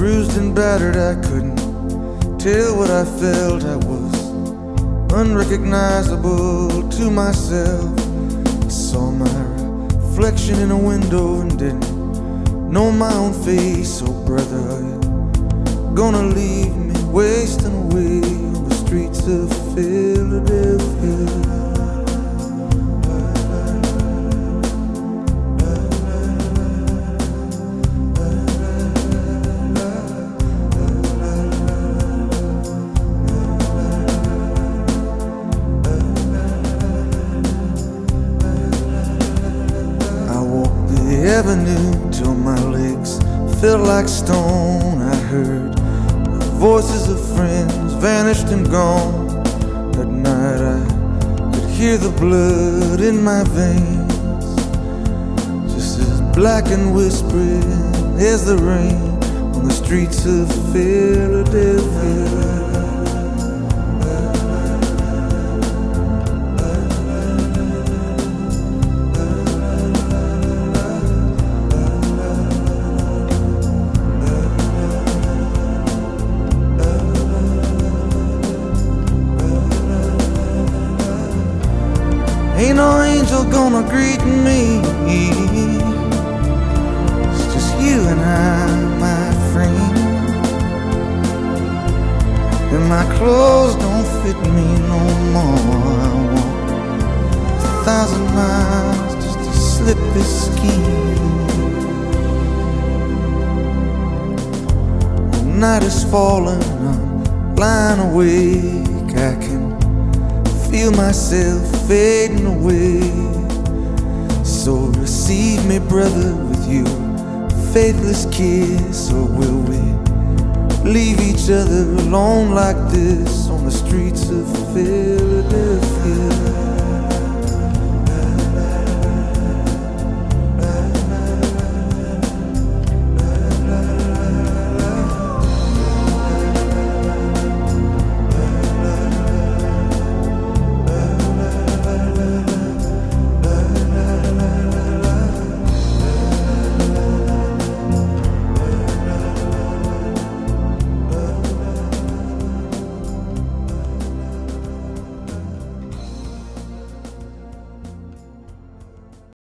bruised and battered, I couldn't tell what I felt. I was unrecognizable to myself. I saw my reflection in a window and didn't know my own face. Oh, brother, are you gonna leave me wasting away on the streets of Philadelphia? The avenue till my legs felt like stone. I heard the voices of friends vanished and gone. At night I could hear the blood in my veins, just as black and whispering as the rain on the streets of Philadelphia. Ain't no angel gonna greet me. It's just you and I, my friend. And my clothes don't fit me no more. I a thousand miles just to slip this skin. The night is falling, I'm lying awake. I can feel myself fading away. So receive me, brother, with you, faithless kiss, or will we leave each other alone like this on the Philadelphia?